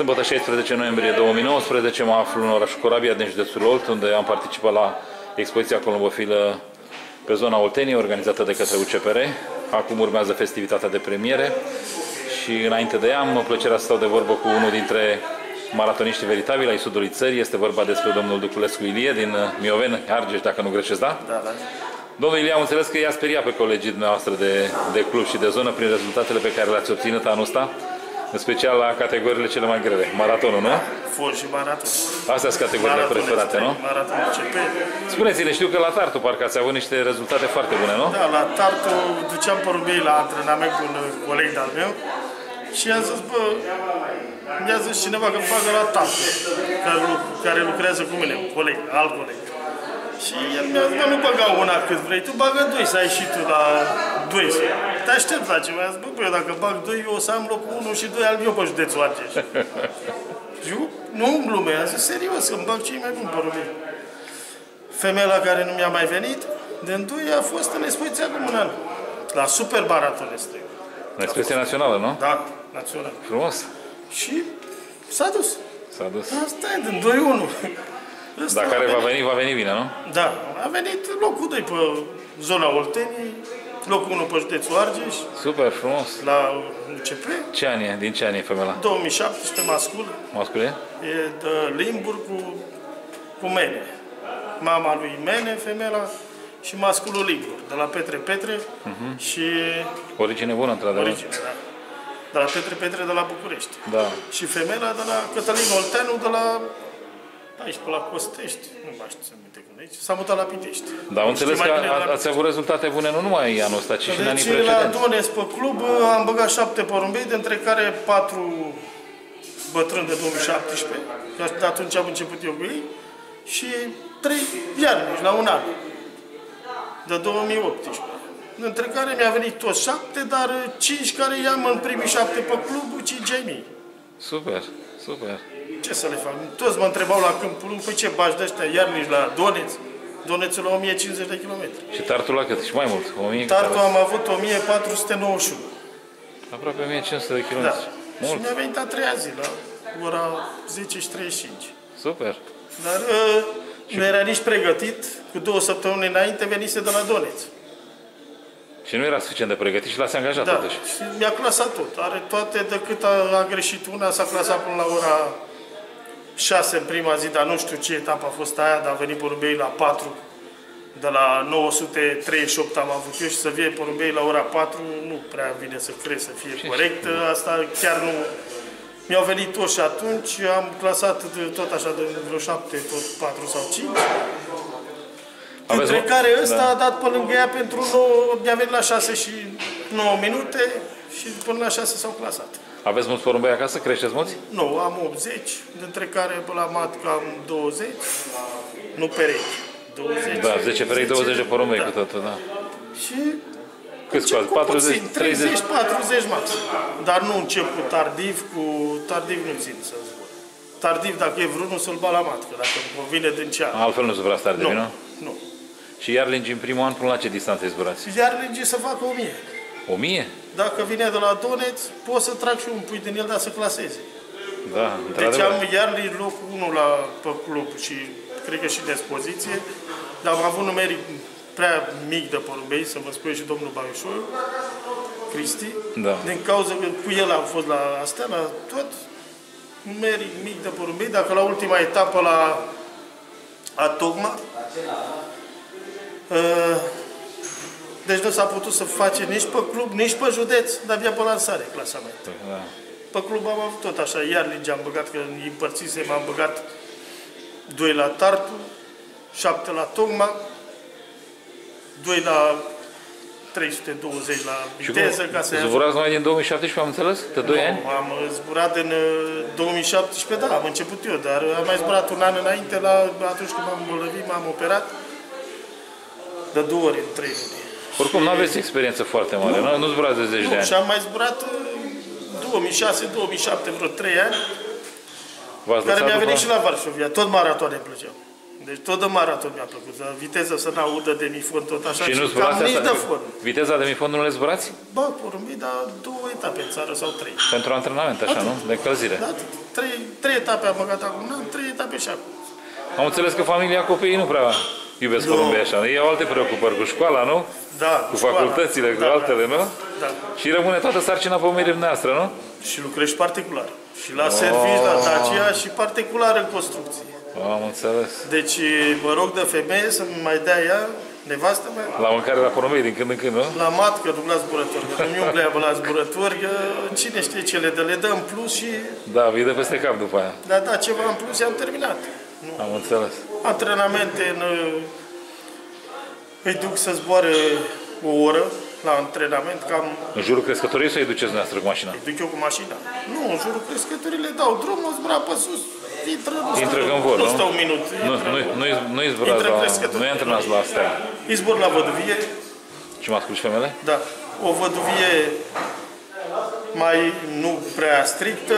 Sâmbătă 16 noiembrie 2019 mă aflu în orașul Corabia din județul Olt, unde am participat la expoziția columbofilă pe zona Olteniei, organizată de către UCPR. Acum urmează festivitatea de premiere și înainte de ea am plăcerea să stau de vorbă cu unul dintre maratoniștii veritabili ai sudului țării. Este vorba despre domnul Duculescu Ilie din Mioven, Argeș, dacă nu greșesc, da? Da, da. Domnul Ilie, am înțeles că i-a speriat pe colegii dumneavoastră de, de club și de zonă prin rezultatele pe care le-ați obținut anul ăsta, în special la categoriile cele mai grele. Maratonul, nu? Fost și maraton. Astea sunt categoriile Maraton preferate, extrem, nu? Maraton CP. Spuneți-ne, știu că la Tartu parcă ați avut niște rezultate foarte bune, nu? Da, la Tartu duceam porumbei la antrenament cu un coleg de-al meu și i-am zis, bă, mi-a zis cineva că bagă la Tartu, care, lu- care lucrează cu mine, un coleg, alt coleg. Și el mi-a zis, bă, nu băga una cât vrei, tu bagă doi, să ai și tu la doi. Te aștept la ceva. I-am zis, bă, bă, eu dacă bag doi, eu o să am locul 1 și 2 al meu pe județul Argeș. Și eu, nu în glume, am zis, serios, îmi bag cei mai buni porumbei. Femeia care nu mi-a mai venit, de întâi a fost în expoziția comunală. La super maraton este. La expresie națională, nu? Da, național. Frumos. Și s-a dus. S-a dus. Asta e, din 2-1. Ăsta Dar care a va venit- veni, va veni bine, nu? Da, a venit locul 2 pe zona Olteniei, locul 1 pe județul Argeș, Super, frumos. la UCP, Ce ani e? Din ce ani e femeia? 2017 mascul, Masculine? e de Limburg cu, cu Mene. Mama lui Mene, femeia, și masculul Limburg, de la Petre Petre și Origine bună, într-adevăr. origine, da. De la Petre Petre de la București. Da. Și femeia de la Cătălin Olteanu de la aici, pe la Costești, nu mai știu să minte cum e aici, s-a mutat la Pitești. Dar am Știu înțeles mai că bine de la a- ați avut rezultate bune nu numai anul ăsta, ci și în anii deci la precedenți. Dones pe club am băgat șapte porumbei, dintre care patru bătrâni de 2017, că de atunci am început eu cu ei, și trei iarnici, la un an, de 2018. Între care mi-a venit toți șapte, dar cinci care i-am în primii șapte pe club, cinci ai mei. Super, super. Ce să le fac? Toți mă întrebau la câmpul lung, păi ce bași de ăștia iarnici la Doneț? Donețul la 1050 de kilometri. Și Tartul la cât? Și mai mult? 1000 Tartu am avut 1491. Aproape 1500 de Da. kilometri. Și Mult. mi-a venit a treia zi, la ora 10 și 35. Super. Dar uh, nu era nici pregătit. Cu două săptămâni înainte venise de la Doneț. Și nu era suficient de pregătit și l-ați angajat Da. totuși. Și mi-a clasat tot. Are toate, decât a, a greșit una, s-a clasat până la ora 6 în prima zi, dar nu știu ce etapă a fost aia, dar a venit porumbei la 4. De la 938 am avut eu și să vie porumbei la ora 4 nu prea vine să crezi să fie corect. Asta chiar nu... Mi-au venit toți și atunci, am clasat de, tot așa de vreo 7, tot 4 sau 5. Aveți Între mă- care ăsta Da. a dat pe lângă ea pentru 9, mi-a venit la 6 și 9 minute și până la 6 s-au clasat. Aveți mulți porumbei acasă? Creșteți mulți? Nu, am 80, dintre care pe la matcă am 20, nu perechi. 20. Da, 10 perei, 20 de porumbei da. cu totul, da. Și Câți încep scoați? cu 40, puțin, 30? 30, 40 max. Dar nu încep cu tardiv, cu tardiv nu țin să zbor. Tardiv, dacă e vreunul, să-l ba la matcă, dacă îmi convine din cea. Altfel nu se vrea stare de Nu, vină? nu. Și iar lingi în primul an până la ce distanță zburați? Iar lege să facă 1000. 1000? Dacă vine de la Doneț, pot să trag și un pui din el, dar să claseze. Da, Deci într-adevăr. am iar locul 1 la, pe club și cred că și de expoziție, dar am avut numeric prea mic de porumbei, să vă spune și domnul Baiușor, Cristi, Da. din cauza că cu el am fost la astea, la tot, numeric mic de porumbei, dacă la ultima etapă la Atogma, uh, deci nu s-a putut să face nici pe club, nici pe județ, dar abia pe lansare clasament. Da. Pe club am avut tot așa, iar ligi am băgat, că îi împărțisem, am băgat 2 la Tartu, 7 la Tocma, 2 la 320 la Și viteză, cum? ca să Zburați numai din 2017, am înțeles? De 2 ani? Nu, am zburat în uh, 2017, da, am început eu, dar am mai zburat un an înainte, la, atunci când m-am îmbolnăvit, m-am operat, de două ori în trei luni. Oricum, nu aveți experiență foarte mare, nu, nu zburați de 10 de Nu, ani. și am mai zburat uh, 2006-2007, vreo 3 ani, V-ați care lăsat mi-a venit după... și la Varșovia, tot maratoane îmi plăceau. Deci tot de maraton mi-a plăcut. Dar viteza să n-audă de mifon tot așa Și nu cam zburați nici de asta? fon. Viteza de mifon nu le zburați? Bă, porumbii, dar două etape în țară sau trei. Pentru antrenament, așa, nu? De încălzire. Da, trei, trei etape am băgat acum, n-am trei etape și acum. Am înțeles că familia copiii nu prea iubesc Nu. porumbii așa. Ei au alte preocupări cu școala, nu? Da, Cu școala. facultățile, cu Da, altele, nu? Da. Și rămâne toată sarcina pe umerii noastre, nu? Și lucrezi particular. Și la servici, la Dacia și particular în construcție. Am înțeles. Deci mă rog de femeie să mai dea ea, nevastă mea, La mâncare la porumbei din când în când, nu? la mat, că nu la zburători, că nu umple ea la zburători, că cine știe ce le dă, le dă în plus și Da, vii de peste cap după aia. le-a dat ceva în plus și am terminat. Nu. Am înțeles. Antrenamente în, îi duc să zboare o oră la antrenament, cam În jurul crescătoriei sau îi duceți noastră cu mașina? îi duc eu cu mașina. Nu, în jurul crescătorii le dau drumul, zbura pe sus, intră, nu Intră stă, când vor, nu nu? stă un minut. Nu, intră. nu, nu, nu, nu zburați Intră la... crescător. Nu-i antrenați la astea. Îi zbor la văduvie, Și masculi și femele? Da, o văduvie mai nu prea strictă,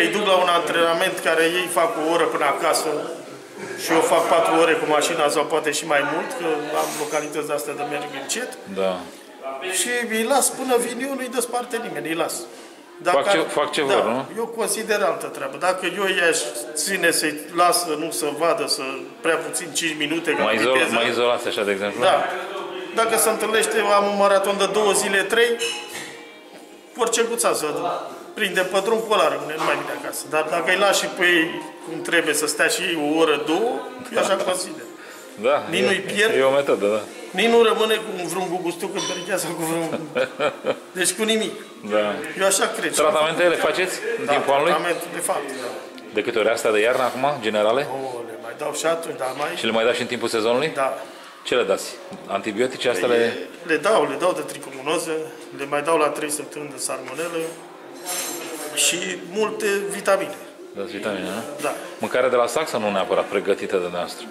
îi duc la un antrenament care ei fac o oră până acasă și eu fac patru ore cu mașina sau poate și mai mult, că am localități de astea de merg încet Da. și îi las până vin eu, nu-i desparte nimeni, îi las. Dacă Fac ce- ar- fac ce da, vor, nu? Eu consider altă treabă. Dacă eu i-aș ține să-i lasă, nu să vadă, să prea puțin 5 minute ca Mai, izol, viteză, mai izolați așa, de exemplu? da. Dacă se întâlnește, am un maraton de două zile, trei, orice guța să prinde pe drum, cu ăla rămâne, nu mai vine acasă. Dar dacă îi lași și pe ei cum trebuie să stea și ei o oră, două, eu așa consider. Da. Nici e- nu-i pierd. E o metodă, da. Nici nu rămâne cu vreun gugustuc în perechea sau cu vreun... Deci cu nimic. Da. Eu așa cred. Tratamentele le faceți în Da, timpul anului? tratamentul, de fapt, da. De câte ori asta de iarnă acum, generale? Oh, le mai dau și atunci, dar mai... Și le mai dați și în timpul sezonului? Da. Ce le dați? Antibiotice? Astea le... Le dau, le dau de tricomonoză, le mai dau la 3 săptămâni de salmonelă și multe vitamine. Dați vitamine, nu? Da. Mâncarea de la sac sau nu neapărat pregătită de noastră?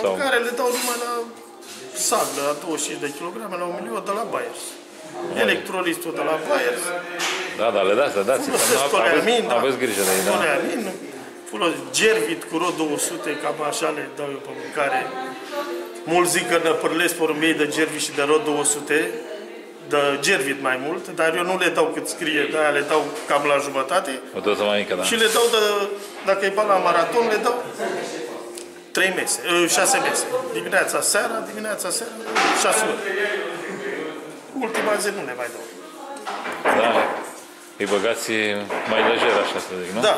Sau- Mâncare le dau numai la sac de la 25 de kg la 1 milion de la Bayers. Electrolistul de la Bayers. Da, da, le dați, le dați. Folosesc Aveți, coleamin, da. aveți grijă de ei, da. Coleamin, folosesc Gervit cu rod 200, cam așa le dau eu pe mâncare. Mulți zic că năpârlesc porumbei de Gervit și de rod 200, de Gervit mai mult, dar eu nu le dau cât scrie, de aia le dau cam la jumătate. O doză mai mică, da. Și le dau de, dacă e bani la maraton, le dau 3 mese, 6 mese. Dimineața, seara, dimineața, seara, 6 ore. Ultima zi nu le mai dau. Da. Îi băgați mai lejer, așa să zic, nu? Da.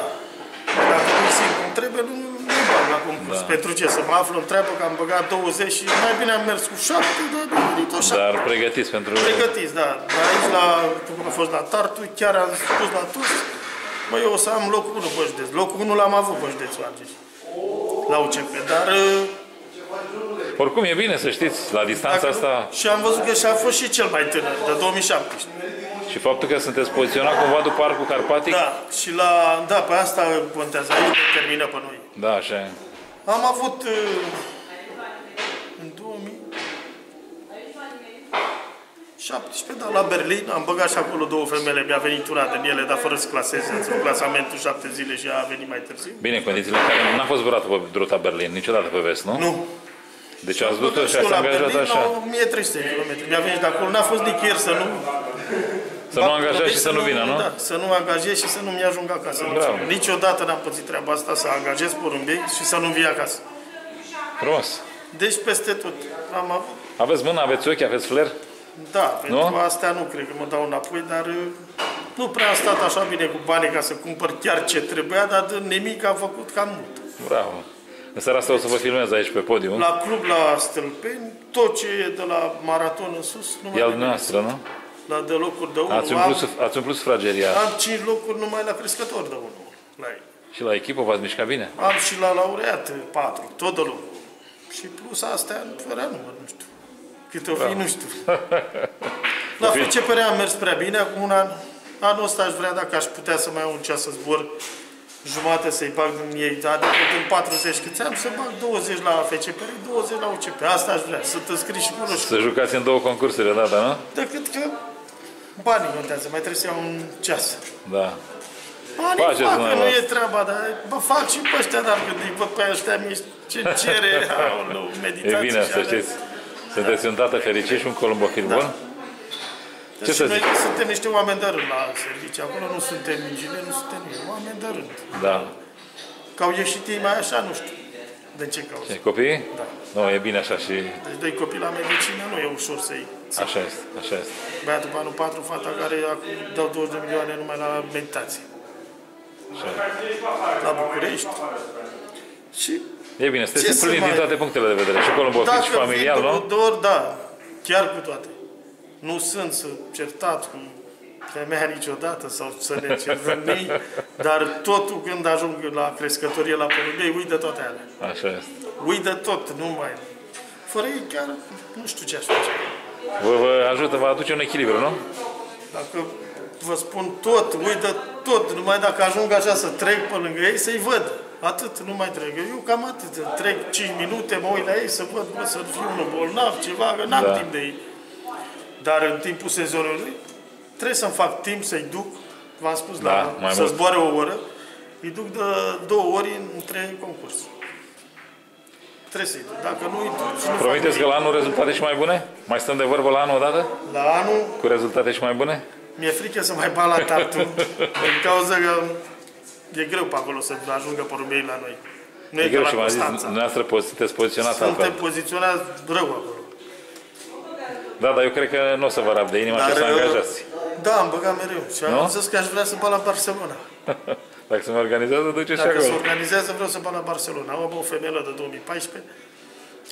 Dacă nu simt cum trebuie, nu, nu bag la concurs. Da. Pentru ce? Să mă aflu în treabă că am băgat 20 și mai bine am mers cu 7, dar am venit o 7. Dar pregătiți pentru... Pregătiți, da. Dar aici, la, cum a fost la Tartu, chiar am spus la toți, mă, eu o să am locul 1 pe județ. Locul 1 l-am avut pe județul Argeș. La UCP. Dar uh, Oricum e bine să știți, la distanța dacă, asta și am văzut că și-a fost și cel mai tânăr, de 2017. Și faptul că sunteți poziționat cumva după arcul carpatic, Da, și la, da, pe asta contează, aici ne termină pe noi. da, așa e. Am avut uh, în 2017, da, la Berlin, am băgat și acolo două femele, mi-a venit una din ele, dar fără să claseze, în clasamentul șapte zile și ea a venit mai târziu. Bine, condițiile în care n-a fost zburat pe ruta Berlin, niciodată pe vest, nu? Nu. Deci ați dus-o Băgat și eu ați la angajat Berlin așa. la 1300 de km. Mi-a venit de acolo, n-a fost nicăieri să nu... Să nu angajați și să nu vină, nu? Da, să nu angajez și să nu mi ajung acasă. Bravo. Niciodată n-am pățit treaba asta, să angajez porumbei și să nu vii acasă. Frumos. Deci peste tot am avut Aveți mână, aveți ochi, aveți flair? Da, pentru Nu? astea nu cred că mă dau înapoi, dar uh, nu prea am stat așa bine cu banii ca să cumpăr chiar ce trebuia, dar de nimic am făcut cam mult. Bravo. În seara asta o să vă filmez aici pe podium. La club, la Stâlpeni, tot ce e de la maraton în sus, nu mai E al nimic. dumneavoastră, nu? La de locuri de unul. Ați umplut, Am, suf- ați umplut sufrageria. am 5 locuri numai la crescător de unul. La ei. Și la echipă v-ați mișcat bine? Am și la laureat 4, tot de locuri. Și plus astea, fără număr, nu știu. Câte o fi, nu știu. La fi- FCPR am mers prea bine, acum un an. Anul ăsta aș vrea, dacă aș putea să mai iau un ceas să zbor, jumate să-i bag din ei, adică din 40 câți am, să bag 20 la FCPR, 20 la UCP. Asta aș vrea, să te scrii și cu și Să jucați în două concursuri odată, nu? Decât că banii contează, mai trebuie să iau un ceas. Da. Banii Faceți fac, că nu dumneavoastră. e treaba, dar bă, fac și pe ăștia, dar când îi văd pe ăștia mici, ce cere, aoleu, E meditație bine și să alea. știți. Sunteți un tată fericit și un columbofil bun? Deci Ce să noi zic? suntem niște oameni de rând la serviciu. Acolo nu suntem ingineri, nu suntem nimic. oameni de rând. Da. Că au ieșit ei mai așa, nu știu. De ce cauză? Și copii? Da. Nu, e bine așa și Deci doi copii la medicină nu e ușor să-i... așa este, așa este. Băiatul pe anul 4, fata care acum dau 20 de milioane numai la meditație. Așa este. La București. Și E bine, sunteți Ce împliniți să din mai- toate punctele de vedere. Și columbofil și familial, vin de nu? două ori, da. Chiar cu toate. Nu sunt să certat cu femeia niciodată sau să ne certăm ei, dar totul când ajung la crescătorie, la porumbei, uită toate alea. Așa este. Uită tot, nu mai... Fără ei chiar nu știu ce aș face. Vă, vă ajută, vă aduce un echilibru, nu? Dacă vă spun tot, uită tot, numai dacă ajung așa să trec pe lângă ei, să-i văd. Atât, nu mai trec. Eu cam atât. Trec 5 minute, mă uit la ei să văd, bă, să fiu unul bolnav, ceva, că n-am Da. timp de ei. Dar în timpul sezonului trebuie să-mi fac timp să-i duc, v-am spus, Da, la, mai să mult. zboare o oră, îi duc de două ori între concursuri. Trebuie să-i duc. Dacă nu îi duc și nu Promiteți fac că la anul rezultate și mai bune? Mai stăm de vorbă la anul odată? la anul Cu rezultate și mai bune? Mi-e frică să mai bat la tartu, din cauza că e greu pe acolo să ajungă porumbei la noi. Nu e, E ca greu la și v-am zis, Constanța. dumneavoastră poți- sunteți poziționat Suntem altfel. poziționați rău acolo. Da, dar eu cred că nu o să vă rab de inimă și o să uh, angajați. Da, am băgat mereu. Și Nu? am zis că aș vrea să bat la Barcelona. Dacă se mai organizează, duceți și Dacă se acolo. organizează, vreau să bat la Barcelona. Am avut o femeie de 2014,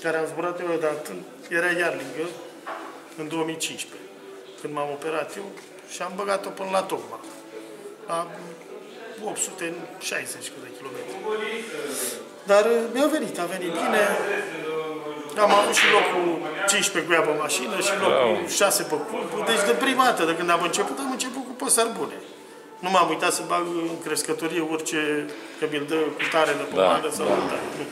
care am zburat eu odată, era iar lângă, în 2015, când m-am operat eu și am băgat-o până la Tocma, la 860 de kilometri. Dar uh, mi-a venit, a venit bine. Am avut și locul 15 cu ea pe mașină și locul Bravo. 6 pe club. Deci de prima dată, de când am început, am început cu păsări bune. Nu m-am uitat să bag în crescătorie orice, că mi-l dă cu tare de pomană sau da. da. Nu.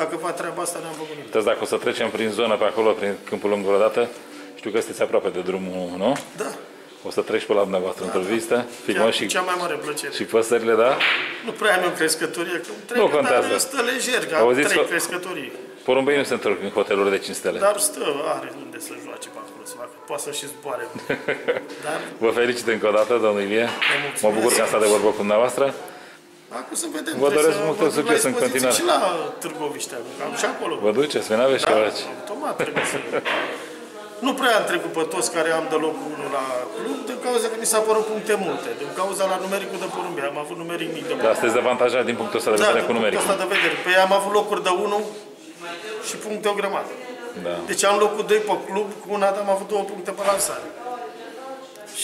Dacă fac treaba asta, n-am făcut nimic. Uitați, dacă o să trecem prin zonă pe acolo, prin Câmpul Lung vreodată, știu că sunteți aproape de drumul, nu? Da. O să treci pe la dumneavoastră într-o vizită, filmăm Chiar și, cu cea mai mare plăcere. și păsările, da? Nu prea am eu crescătorie, că trebuie, Nu contează. dar stă lejer, că am Auziți trei că- crescătorii. Porumbei nu se întorc în hoteluri de 5 stele. Dar stă, are unde să joace pe acolo, să facă, poate să și zboare. Dar Vă felicit încă o dată, domnul Ilie. mulțumesc. Mă bucur că am stat de vorbă cu dumneavoastră. acum să vedem. Vă trebuie doresc să mult mă duc succes la în expoziție continuare. Și la Târgoviște, acum, că am și acolo. Vă duceți, veni aveți Da, ceva. automat trebuie să... Nu prea am trecut pe toți care am de locul 1 la club, din cauza că mi s-a părut puncte multe. Din cauza la numericul de porumbi. Am avut numeric mic de Dar sunteți dezavantajat din punctul ăsta de Da, vedere din cu punctul numericul. ăsta de vedere. Păi am avut locuri de 1 și puncte o grămadă. Da. Deci am locul 2 pe club, cu una am avut două puncte pe lansare.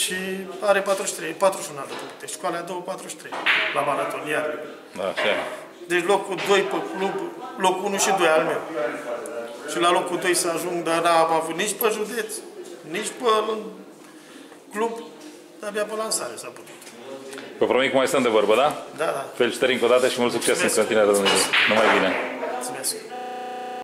Și are 43, 41 de puncte. Școala a 243 la maraton, iar. Da, așa. e. Deci locul 2 pe club, locul 1 și 2 al meu. Și la locul 2 să ajung, dar n-am avut nici pe județ, nici pe club, dar abia pe lansare s-a putut. Vă promit că mai stăm de vorbă, da? Da, da, Felicitări încă o dată și mult succes în Mulțumesc. continuare, domnule. Numai bine. mulțumesc.